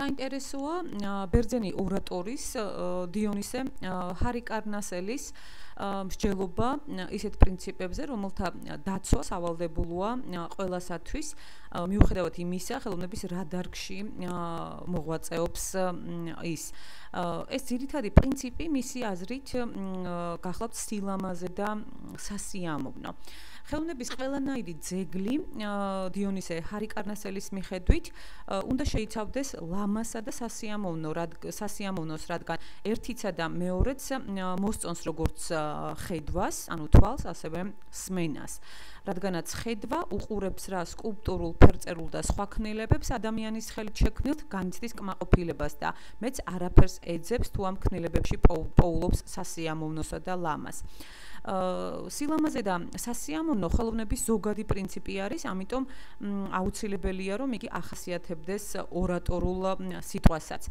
საინტერესოა ბერძენი ორატორის დიონისე ჰარიკარნასელის მსჯელობა ისეთ პრინციპებზე, რომელთა დაცვა სავალდებულოა ყველასათვის, მიუხედავად იმისა, ხელოვნების რა დარგში მოღვაწეობს ის. ეს ძირითადი პრინციპი მისი აზრით გახლავთ სილამაზე და სასიამოვნო. ხელოვნების ყველანაირი ძეგლი დიონისე ჰარიკარნასელის მიხედვით უნდა შეიცავდეს ლამასა და სასიამოვნო სასიამოვნოს რადგან ერთიცა და მეორეც მოსწონს როგორც ხედვას ანუ თვალს ასევე სმენას. რადგანაც ხედვა უყურებს რა სკულპტურულ ფერწერულ და სხვა ქნილებებს ადამიანის ხელით შექმნილ განიცდის კმაყოფილებას და მეც არაფერს ეძებს თუ ამ ქნილებებში პოულობს სასიამოვნოსა და ლამას. სილამაზე და სასიამოვნო ხელოვნების ზოგადი პრინციპი არის, ამიტომ აუცილებელია რომ იგი ახასიათებდეს ორატორულ სიტყვასაც.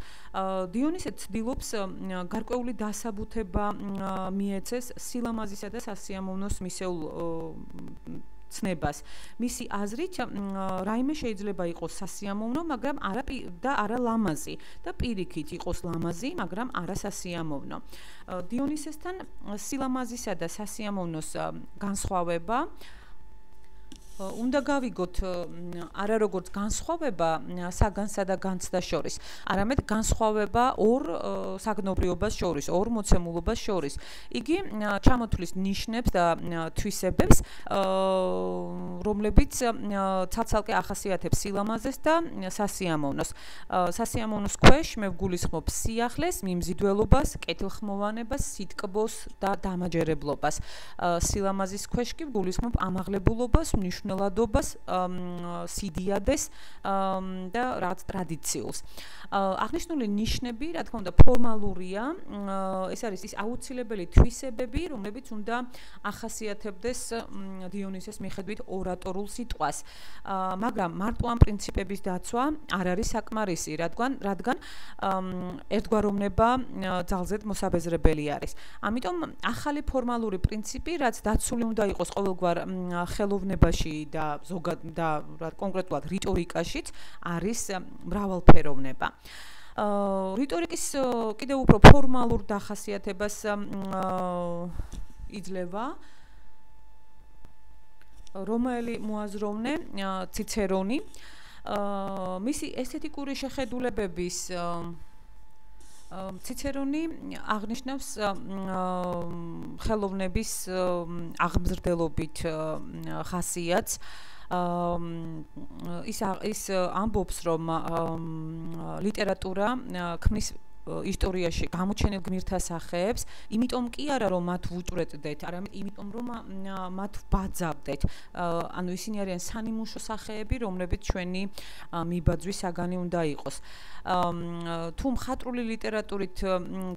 დიონისე ცდილობს გარკვეული დასაბუთება მიეცეს სილამაზისა და სასიამოვნოს მისეულ ცნებას. მისი აზრით, რაიმე შეიძლება იყოს სასიამოვნო, მაგრამ არა და არა ლამაზი და პირიქით იყოს ლამაზი, მაგრამ არა სასიამოვნო. დიონისესთან სილამაზისა და სასიამოვნოს განსხვავება უნდა გავიგოთ არა როგორც განსხვავება საგანსა და განცდა შორის, არამედ განსხვავება ორ საგნობრიობას შორის, ორ მოცემულობას შორის. იგი ჩამოთვლის ნიშნებს და თვისებებს, რომლებიც ცალ-ცალკე ახასიათებს სილამაზეს და სასიამოვნოს. სასიამოვნოს ქვეშ მე ვგულისხმობ სიახლეს, მიმზიდველობას, კეთილხმოვანებას, სიტკბოს და დამაჯერებლობას. სილამაზის ქვეშ კი ვგულისხმობ ამაღლებულობას, ნიშნ მნიშვნელადობას, სიდიადეს და რაც ტრადიციულს. აღნიშნული ნიშნები, რა თქმა უნდა, ფორმალურია. ეს არის ის აუცილებელი თვისებები, რომლებიც უნდა ახასიათებდეს დიონისეს მიხედვით ორატორულ სიტყვას. მაგრამ მარტო ამ პრინციპების დაცვა არ არის საკმარისი, რადგან რადგან ერთგვაროვნება ძალზედ მოსაბეზრებელი არის. ამიტომ ახალი ფორმალური პრინციპი, რაც დაცული უნდა იყოს ყოველგვარ ხელოვნებაში და ზოგად და კონკრეტულად რიტორიკაშიც არის მრავალფეროვნება. აა რიტორიკის კიდევ უფრო ფორმალურ დახასიათებას იძლევა რომელი მოაზროვნე ციცერონი აა მისი ესთეტიკური შეხედულებების აა ციცერონი აღნიშნავს ხელოვნების აღმზრდელობით ხასიათს. ის ის ამბობს რომ ლიტერატურა ქმნის ისტორიაში გამოჩენილ გმირთა სახეებს, იმიტომ კი არა რომ მათ ვუჭრეთდეთ, არამედ იმიტომ რომ მათ ვბაძავდეთ. ანუ ისინი არიან სანიმუშო სახეები, რომლებიც ჩვენი მიბაძვის საგანი უნდა იყოს. თუ მხატვრული ლიტერატურით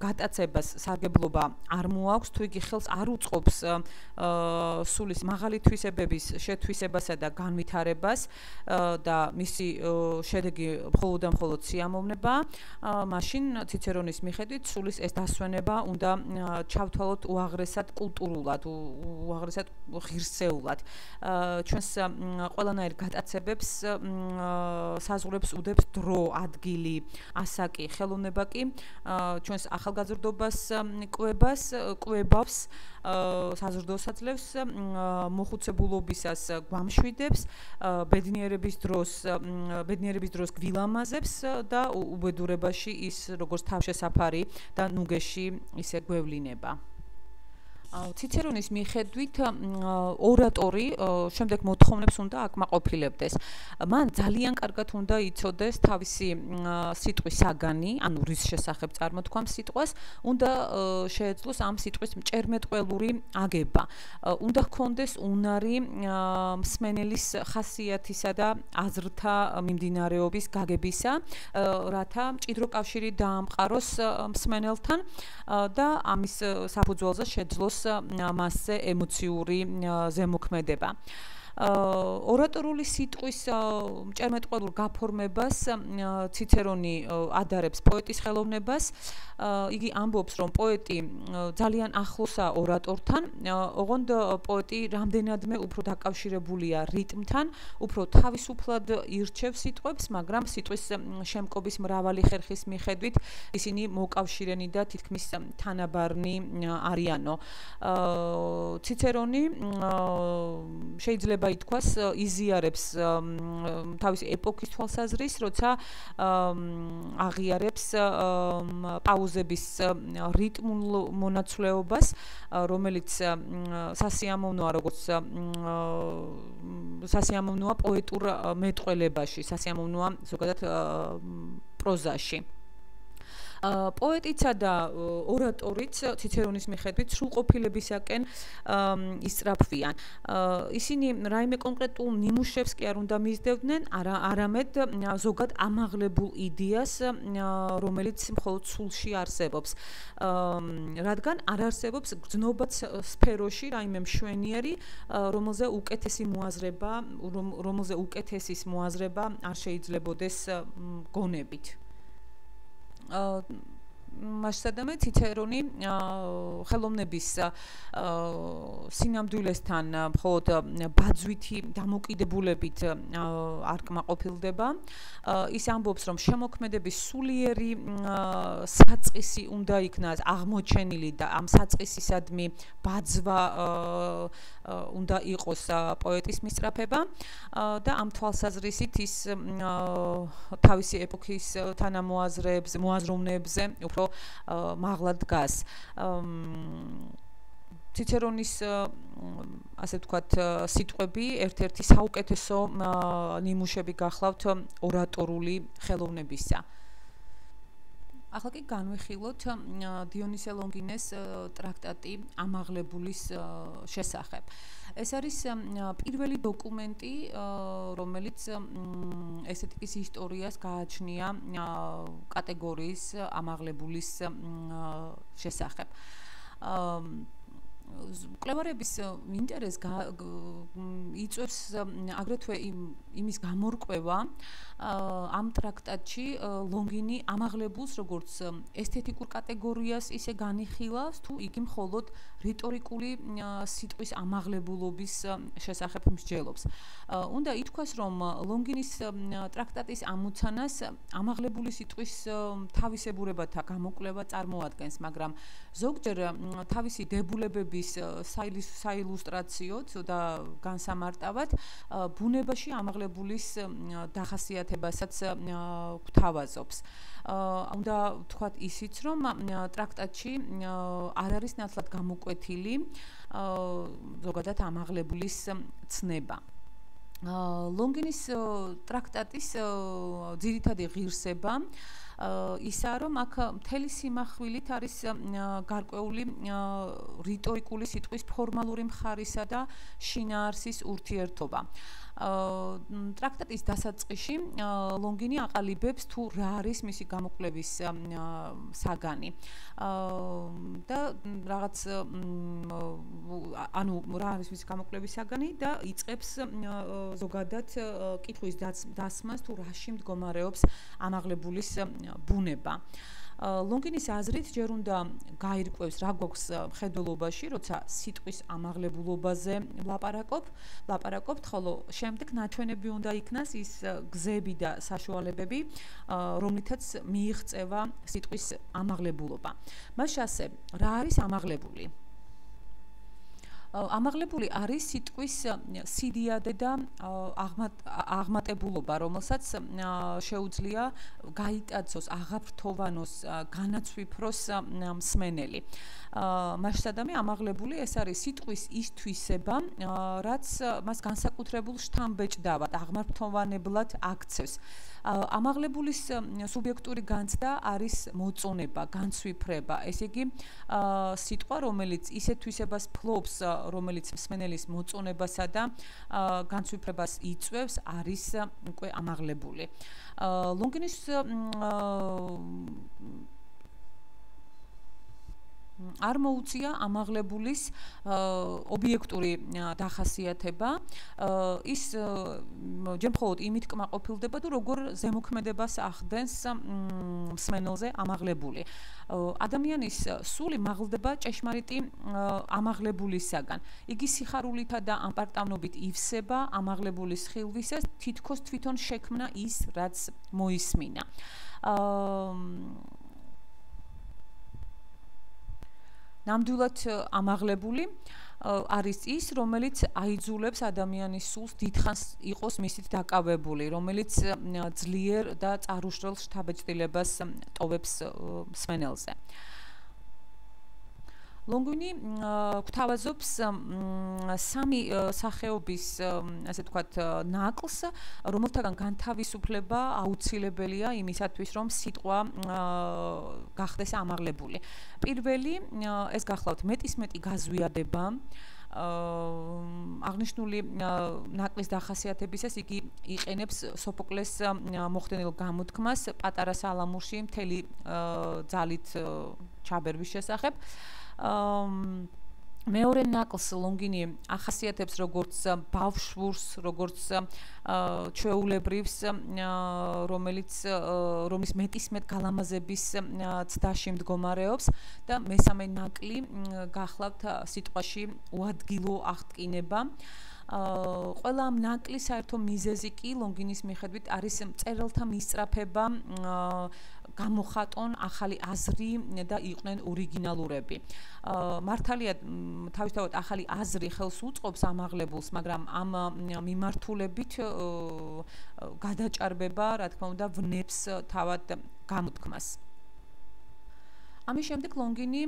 გატაცებას სარგებლობა არ მოაქვს, თუ იგი ხელს არ უწყობს სულის მაღალი თვისებების შეთვისებასა და განვითარებას და მისი შედეგი მხოლოდ და მხოლოდ სიამოვნება, მაშინ ციცერონის მიხედვით სულის ეს დასვენება უნდა ჩავთვალოთ უაღრესად კულტურულად, უაღრესად ღირსეულად. ჩვენს ყველანაირ გატაცებებს საზღურებს უდებს დრო, ადგილი, ასაკი, ხელოვნება კი ჩვენს ახალგაზრდობას კვებას, კვებავს საზრდოსაც მოხუცებულობისას გვამშვიდებს, ბედნიერების დროს ბედნიერების დროს გვილამაზებს და უბედურებაში ის როგორც თავშესაფარი და ნუგეში ისე გვევლინება. ციცერონის მიხედვით ორატორი შემდეგ მოთხოვნებს უნდა აკმაყოფილებდეს. მან ძალიან კარგად უნდა იცოდეს თავისი სიტყვის საგანი, ანუ რის შესახებ წარმოთქვამ სიტყვას, უნდა შეეძლოს ამ სიტყვის მჭერმეტყველური აგება. უნდა ჰქონდეს უნარი მსმენელის ხასიათისა და აზრთა მიმდინარეობის გაგებისა, რათა მჭიდრო კავშირი დაამყაროს მსმენელთან და ამის საფუძველზე შეძლოს მასზე ემოციური ზემოქმედება. ორატორული სიტყვის მჭერმეტყველურ გაფორმებას ციცერონი ადარებს პოეტის ხელოვნებას. იგი ამბობს, რომ პოეტი ძალიან ახლოსა ორატორთან, ოღონდ პოეტი რამდენადმე უფრო დაკავშირებულია რიტმთან, უფრო თავისუფლად ირჩევს სიტყვებს, მაგრამ სიტყვის შემკობის მრავალი ხერხის მიხედვით ისინი მოკავშირენი და თითქმის თანაბარნი არიანო. ციცერონი შეიძლება ითქვას იზიარებს თავისი ეპოქის თვალსაზრისით, როცა აღიარებს პაუზების რიტმულ მონაცვლეობას, რომელიც სასიამოვნოა, როგორც სასიამოვნოა პოეტურ მეტყველებაში, სასიამოვნოა ზოგადად პროზაში. პოეტიცა და ორატორიც ციცერონის მიხედვით სრულყოფილებისაკენ ისწრაფვიან. ისინი რაიმე კონკრეტულ ნიმუშებს კი არ უნდა მისდევდნენ, არა არამედ ზოგად ამაღლებულ იდეას, რომელიც მხოლოდ სულში არსებობს. რადგან არ არსებობს გზნობაც სფეროში რაიმე მშვენიერი, რომელზე უკეთესი მოაზრება, რომელზე უკეთესის მოაზრება არ შეიძლებაოდეს გონებით. 呃 მასშტაბამდე ციცერონი ხელოვნების სინამდვილესთან მხოლოდ ბაძვითი დამოკიდებულებით არ კმაყოფილდება. ის ამბობს, რომ შემოქმედების სულიერი საწყისი უნდა იქნას აღმოჩენილი და ამ საწყისისადმი ბაძვა უნდა იყოს პოეტის მისწრაფება და ამ თვალსაზრისით ის თავისი ეპოქის თანამოაზრეებს, მოაზროვნეებზე უფრო მაღლა დგას. ციცერონის ასე ვთქვათ სიტყვები ერთ-ერთი საუკეთესო ნიმუშები გახლავთ ორატორული ხელოვნებისა. ახლა კი განვიხილოთ დიონისე ლონგინეს ტრაქტატი ამაღლებულის შესახებ. ეს არის პირველი დოკუმენტი, რომელიც ესეთიკის ისტორიას გააჩნია კატეგორიის ამაღლებულის შესახებ. კლევარების ინტერესს იწვევს აგრეთვე იმის გამორკვევა ამ ტრაქტატში ლონგინი ამაღლებულს როგორც ესთეტიკურ კატეგორიას ისე განიხილავს თუ იგი მხოლოდ რიტორიკული სიტყვის ამაღლებულობის შესახებ მსჯელობს. უნდა ითქვას რომ ლონგინის ტრაქტატის ამოცანას ამაღლებული სიტყვის თავისებურებათა გამოკვლევა წარმოადგენს, მაგრამ ზოგჯერ თავისი დებულებების საილუსტრაციოდ და განსამარტავად ბუნებაში ამაღლებულის დახასიათებასაც გვთავაზობს. უნდა ვთქვათ ისიც, რომ ტრაქტატში არ არის ნაცვლად გამოკვეთილი ზოგადად ამაღლებულის ცნება. ლონგინის ტრაქტატის ძირითადი ღირსება ისაა რომ აქ მთელი სიმახვილით არის გარკვეული რიტორიკული სიტყვის ფორმალური მხარისა და შინაარსის ურთიერთობა. ტრაქტატის დასაწყისში ლონგინი აყალიბებს თუ რა არის მისი გამოკვლევის საგანი. და რაღაც ანუ რა არის მისი გამოკვლევის საგანი და იწყებს ზოგადად კითხვის დასმას თუ რაში მდგომარეობს ამაღლებულის ბუნება. ლონგინის აზრით ჯერ უნდა გაირკვევს რა გვაქვს მხედველობაში, როცა სიტყვის ამაღლებულობაზე ლაპარაკობ, ლაპარაკობთ, ხოლო შემდეგ ნაჩვენები უნდა იქნას ის გზები და საშუალებები, რომლითაც მიიღწევა სიტყვის ამაღლებულობა. მას შასე, რა არის ამაღლებული? ამაღლებული არის სიტყვის სიდიადე და აღმატებულობა, რომელსაც შეუძლია გაიტაცოს, აღაფრთოვანოს, განაცვიფროს მსმენელი. მასშტაბი ამაღლებული ეს არის სიტყვის ისთვისება, რაც მას განსაკუთრებულ შთამბეჭდავად, აღმართოვანებლად აქცევს. ამაღლებულის სუბიექტური განცდა არის მოწონება, განცვიფრება. ესე იგი, სიტყვა, რომელიც ისეთვისებას ფლობს, რომელიც მსმენელის მოწონებასა და განცვიფრებას იწვევს, არის უკვე ამაღლებული. ლონგინის არ მოუწია ამაღლებულის ობიექტური დახასიათება. ის ჯერმხოლოდ იმით კმაყოფილდება თუ როგორ ზემოქმედებას ახდენს მსმენელზე ამაღლებული. ადამიანის სული მაღლდება ჭეშმარიტი ამაღლებულისაგან. იგი სიხარულითა და ამპარტავნობით ივსება ამაღლებულის ხილვისას თითქოს თვითონ შექმნა ის რაც მოისმინა. აა ნამდვილად ამაღლებული არის ის, რომელიც აიძულებს ადამიანის სულს დიდხანს იყოს მისით დაკავებული, რომელიც ძლიერ და წარუშრელ შთაბეჭდილებას ტოვებს სმენელზე. ლონგვინი გვთავაზობს სამი სახეობის ასე ვთქვათ ნაკლს, რომელთაგან განთავისუფლება აუცილებელია იმისათვის, რომ სიტყვა გახდეს ამაღლებული. პირველი ეს გახლავთ მეტის მეტი გაზვიადება აღნიშნული ნაკლის დახასიათებისას იგი იყენებს სოფოკლეს მოხდენილ გამოთქმას პატარა სალამურში მთელი ძალით ჩაბერვის შესახებ. მეორე ნაკლს ლონგინი ახასიათებს როგორც ბავშვურს, როგორც ჩვეულებრივს, რომელიც რომის მეტის მეტ გალამაზების ცდაში მდგომარეობს და მესამე ნაკლი გახლავთ სიტყვაში უადგილო აღტკინება. ყველა ამ ნაკლის საერთო მიზეზი კი ლონგინის მიხედვით არის წერილთა მისწრაფება გამოხატონ ახალი აზრი და იყვნენ ორიგინალურები. მართალია თავისთავად ახალი აზრი ხელს უწყობს ამაღლებულს, მაგრამ ამ მიმართულებით გადაჭარბება, რა თქმა უნდა, ვნებს თავად გამოთქმას. ამის შემდეგ ლონგინი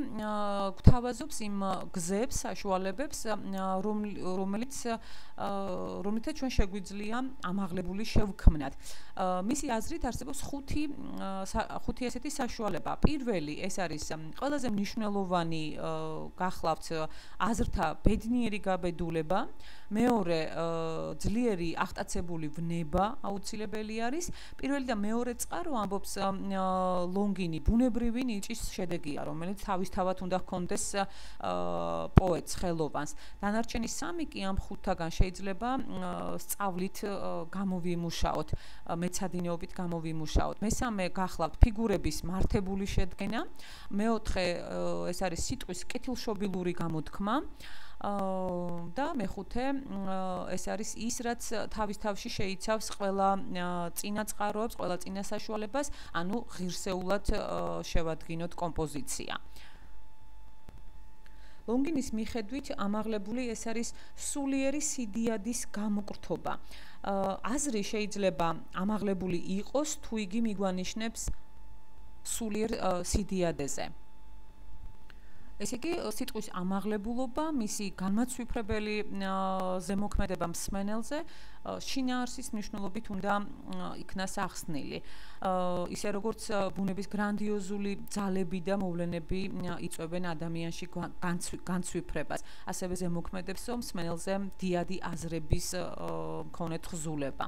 გვთავაზობს იმ გზებს, საშუალებებს, რომელიც რომლითაც ჩვენ შეგვიძლია ამაღლებული შევქმნათ. მისი აზრით არსებობს ხუთი ხუთი ესეთი საშუალება. პირველი ეს არის ყველაზე მნიშვნელოვანი გახლავთ აზრთა ბედნიერი გაბედულება. მეორე ძლიერი აღტაცებული ვნება აუცილებელი არის. პირველი და მეორე წყარო ამბობს ლონგინი ბუნებრივი ნიჭის შედეგია, რომელიც თავისთავად უნდა ჰქონდეს პოეტს ხელოვანს. დანარჩენი სამი კი ამ ხუთთაგან შეიძლება სწავლით გამოვიმუშაოთ, მეცადინეობით გამოვიმუშაოთ. მესამე გახლავთ ფიგურების მართებული შედგენა. მეოთხე ეს არის სიტყვის კეთილშობილური გამოთქმა. და მეხუთე ეს არის ის რაც თავის თავში შეიცავს ყველა წინაწყაროებს, ყველა წინასაშუალებას, ანუ ღირსეულად შევადგინოთ კომპოზიცია. ლონგინის მიხედვით ამაღლებული ეს არის სულიერი სიდიადის გამოკრთობა. აზრი შეიძლება ამაღლებული იყოს თუ იგი მიგვანიშნებს სულიერ სიდიადეზე. ესე იგი სიტყვის ამაღლებულობა, მისი განმაცვიფრებელი ზემოქმედება მსმენელზე შინაარსის მნიშვნელობით უნდა იქნას ახსნილი. ისე როგორც ბუნების გრანდიოზული ძალები და მოვლენები იწვევენ ადამიანში განცვიფრებას, ასევე ზემოქმედებს მსმენელზე დიადი აზრების მქონე თხზულება.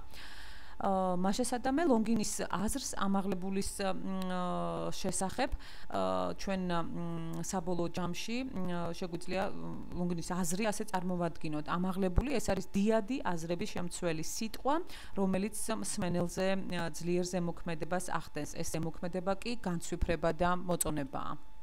მაშასადამე ლონგინის აზრს ამაღლებულის შესახებ ჩვენ საბოლოო ჯამში შეგვიძლია ლონგინის აზრი ასე წარმოვადგინოთ. ამაღლებული ეს არის დიადი აზრების შემცველი სიტყვა რომელიც მსმენელზე ძლიერ ზემოქმედებას ახდენს. ეს ზემოქმედება კი განცვიფრება და მოწონებაა